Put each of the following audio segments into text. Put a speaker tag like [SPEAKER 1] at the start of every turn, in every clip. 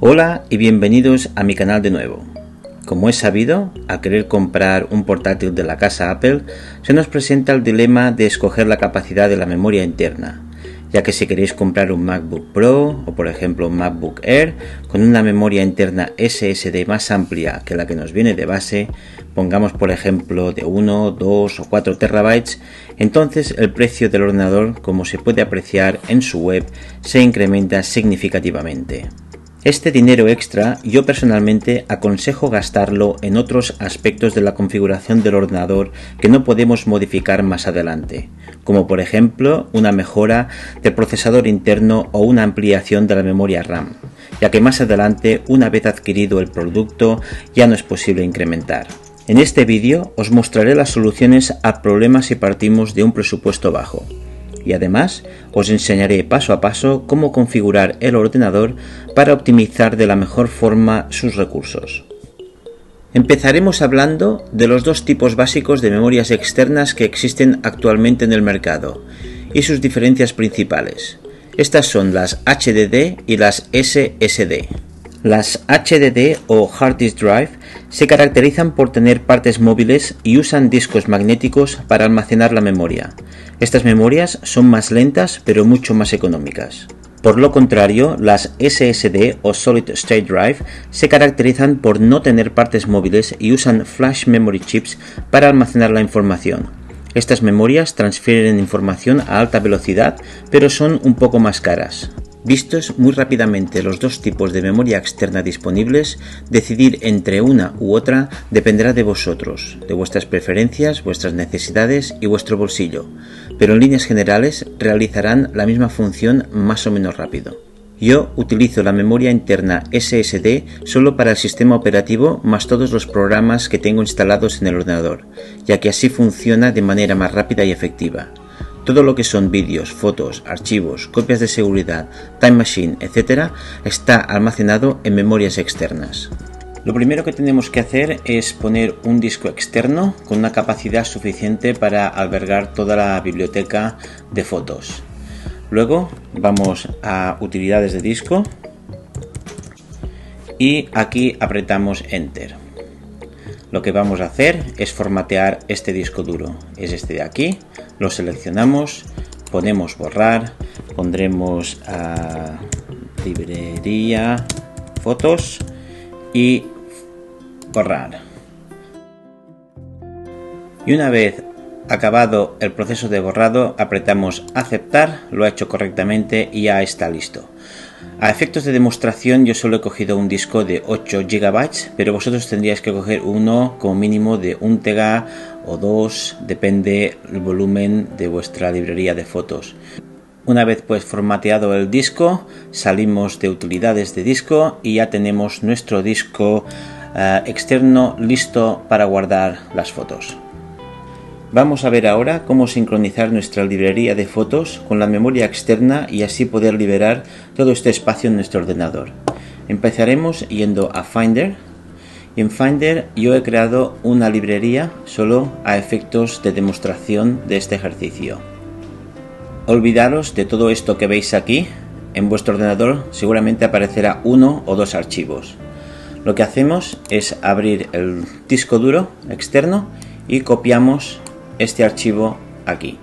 [SPEAKER 1] Hola y bienvenidos a mi canal de nuevo. Como es sabido, al querer comprar un portátil de la casa Apple, se nos presenta el dilema de escoger la capacidad de la memoria interna, ya que si queréis comprar un MacBook Pro o por ejemplo un MacBook Air con una memoria interna SSD más amplia que la que nos viene de base, pongamos por ejemplo de 1, 2 o 4 terabytes, entonces el precio del ordenador, como se puede apreciar en su web, se incrementa significativamente. Este dinero extra yo personalmente aconsejo gastarlo en otros aspectos de la configuración del ordenador que no podemos modificar más adelante, como por ejemplo una mejora del procesador interno o una ampliación de la memoria RAM, ya que más adelante, una vez adquirido el producto, ya no es posible incrementar. En este vídeo os mostraré las soluciones a problemas si partimos de un presupuesto bajo y además os enseñaré paso a paso cómo configurar el ordenador para optimizar de la mejor forma sus recursos. Empezaremos hablando de los dos tipos básicos de memorias externas que existen actualmente en el mercado y sus diferencias principales. Estas son las HDD y las SSD. Las HDD o Hard Disk Drive se caracterizan por tener partes móviles y usan discos magnéticos para almacenar la memoria. Estas memorias son más lentas pero mucho más económicas. Por lo contrario, las SSD o Solid State Drive se caracterizan por no tener partes móviles y usan flash memory chips para almacenar la información. Estas memorias transfieren información a alta velocidad, pero son un poco más caras. Vistos muy rápidamente los dos tipos de memoria externa disponibles, decidir entre una u otra dependerá de vosotros, de vuestras preferencias, vuestras necesidades y vuestro bolsillo, pero en líneas generales realizarán la misma función más o menos rápido. Yo utilizo la memoria interna SSD solo para el sistema operativo más todos los programas que tengo instalados en el ordenador, ya que así funciona de manera más rápida y efectiva. Todo lo que son vídeos, fotos, archivos, copias de seguridad, Time Machine, etc. está almacenado en memorias externas. Lo primero que tenemos que hacer es poner un disco externo con una capacidad suficiente para albergar toda la biblioteca de fotos. Luego vamos a utilidades de disco y aquí apretamos Enter. Lo que vamos a hacer es formatear este disco duro. Es este de aquí lo seleccionamos, ponemos borrar, pondremos a librería, fotos y borrar. Y una vez acabado el proceso de borrado, apretamos aceptar, lo ha hecho correctamente y ya está listo. A efectos de demostración yo solo he cogido un disco de 8 GB, pero vosotros tendríais que coger uno como mínimo de 1 TB o 2, depende el volumen de vuestra librería de fotos. Una vez pues formateado el disco, salimos de utilidades de disco y ya tenemos nuestro disco eh, externo listo para guardar las fotos. Vamos a ver ahora cómo sincronizar nuestra librería de fotos con la memoria externa y así poder liberar todo este espacio en nuestro ordenador. Empezaremos yendo a Finder en Finder yo he creado una librería solo a efectos de demostración de este ejercicio. Olvidaros de todo esto que veis aquí, en vuestro ordenador seguramente aparecerá uno o dos archivos. Lo que hacemos es abrir el disco duro externo y copiamos este archivo aquí.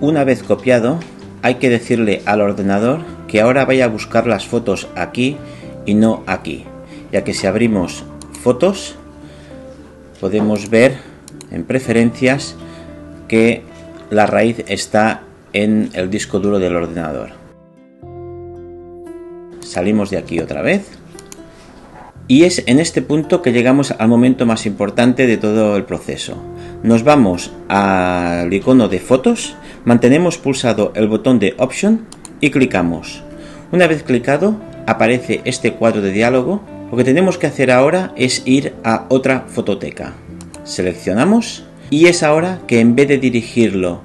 [SPEAKER 1] Una vez copiado, hay que decirle al ordenador que ahora vaya a buscar las fotos aquí y no aquí, ya que si abrimos fotos podemos ver en preferencias que la raíz está en el disco duro del ordenador. Salimos de aquí otra vez y es en este punto que llegamos al momento más importante de todo el proceso. Nos vamos al icono de fotos, mantenemos pulsado el botón de Option y clicamos. Una vez clicado, aparece este cuadro de diálogo. Lo que tenemos que hacer ahora es ir a otra fototeca. Seleccionamos y es ahora que en vez de dirigirlo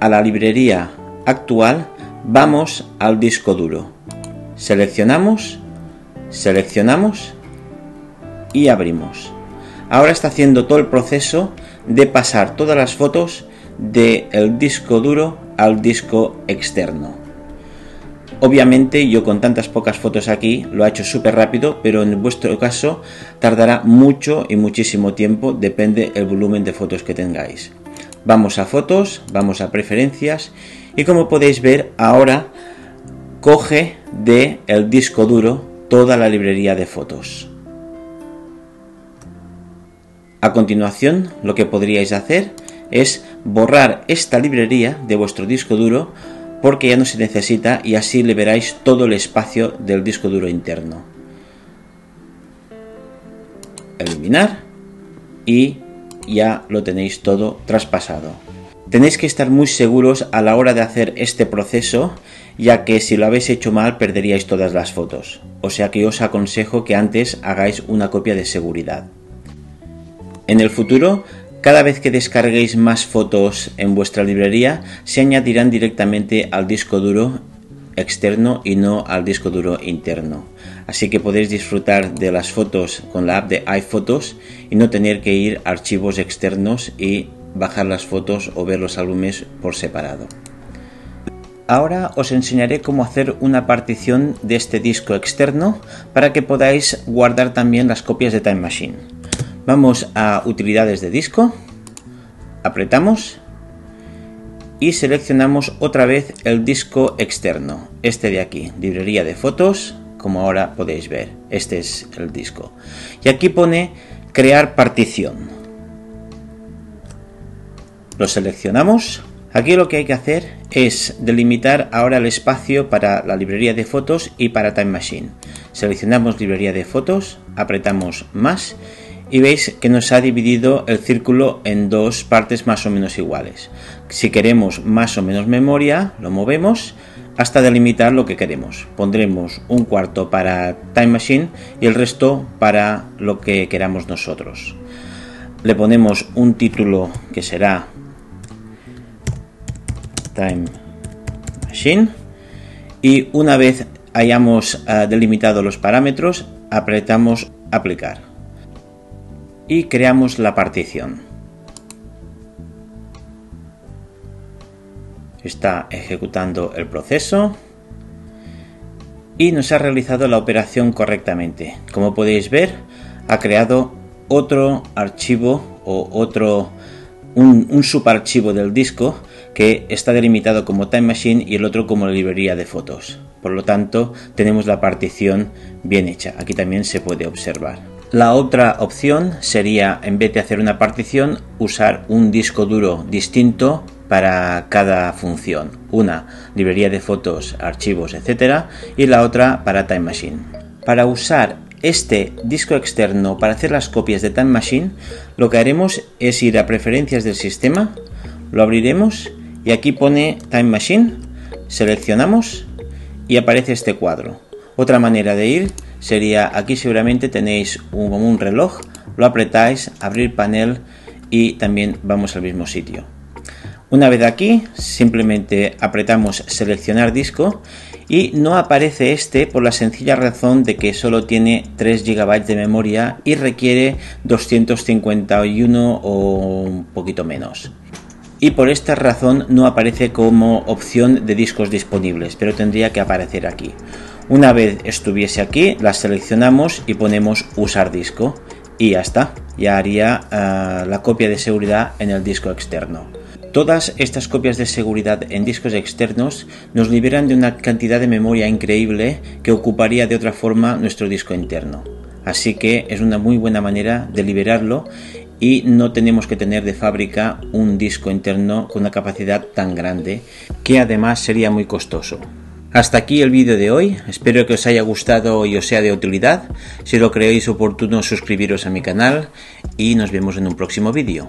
[SPEAKER 1] a la librería actual, vamos al disco duro. Seleccionamos Seleccionamos y abrimos. Ahora está haciendo todo el proceso de pasar todas las fotos del disco duro al disco externo. Obviamente yo con tantas pocas fotos aquí lo he hecho súper rápido, pero en vuestro caso tardará mucho y muchísimo tiempo, depende el volumen de fotos que tengáis. Vamos a fotos, vamos a preferencias y como podéis ver ahora coge de el disco duro toda la librería de fotos. A continuación lo que podríais hacer es borrar esta librería de vuestro disco duro porque ya no se necesita y así liberáis todo el espacio del disco duro interno. Eliminar y ya lo tenéis todo traspasado. Tenéis que estar muy seguros a la hora de hacer este proceso, ya que si lo habéis hecho mal perderíais todas las fotos. O sea que os aconsejo que antes hagáis una copia de seguridad. En el futuro cada vez que descarguéis más fotos en vuestra librería, se añadirán directamente al disco duro externo y no al disco duro interno. Así que podéis disfrutar de las fotos con la app de iPhotos y no tener que ir a archivos externos y bajar las fotos o ver los álbumes por separado. Ahora os enseñaré cómo hacer una partición de este disco externo para que podáis guardar también las copias de Time Machine. Vamos a utilidades de disco, apretamos y seleccionamos otra vez el disco externo, este de aquí, librería de fotos, como ahora podéis ver, este es el disco. Y aquí pone crear partición. Lo seleccionamos. Aquí lo que hay que hacer es delimitar ahora el espacio para la librería de fotos y para Time Machine. Seleccionamos librería de fotos, apretamos más y veis que nos ha dividido el círculo en dos partes más o menos iguales. Si queremos más o menos memoria, lo movemos hasta delimitar lo que queremos. Pondremos un cuarto para Time Machine y el resto para lo que queramos nosotros. Le ponemos un título que será Time Machine y una vez hayamos eh, delimitado los parámetros apretamos aplicar y creamos la partición. Está ejecutando el proceso y nos ha realizado la operación correctamente. Como podéis ver, ha creado otro archivo o otro un, subarchivo del disco que está delimitado como Time Machine y el otro como la librería de fotos. Por lo tanto, tenemos la partición bien hecha. Aquí también se puede observar. La otra opción sería, en vez de hacer una partición, usar un disco duro distinto para cada función. Una librería de fotos, archivos, etc. Y la otra para Time Machine. Para usar este disco externo para hacer las copias de Time Machine, lo que haremos es ir a preferencias del sistema, lo abriremos y aquí pone Time Machine, seleccionamos y aparece este cuadro. Otra manera de ir sería aquí seguramente tenéis un, un reloj, lo apretáis, abrir panel y también vamos al mismo sitio. Una vez aquí, simplemente apretamos seleccionar disco y no aparece este por la sencilla razón de que solo tiene 3 GB de memoria y requiere 251 o un poquito menos. Y por esta razón no aparece como opción de discos disponibles, pero tendría que aparecer aquí. Una vez estuviese aquí, la seleccionamos y ponemos usar disco y ya está, ya haría uh, la copia de seguridad en el disco externo. Todas estas copias de seguridad en discos externos nos liberan de una cantidad de memoria increíble que ocuparía de otra forma nuestro disco interno. Así que es una muy buena manera de liberarlo y no tenemos que tener de fábrica un disco interno con una capacidad tan grande que además sería muy costoso. Hasta aquí el vídeo de hoy, espero que os haya gustado y os sea de utilidad. Si lo creéis oportuno suscribiros a mi canal y nos vemos en un próximo vídeo.